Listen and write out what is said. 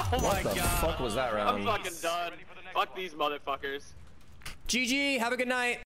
Oh what my the god. fuck was that round? I'm fucking done. Fuck these motherfuckers. GG. Have a good night.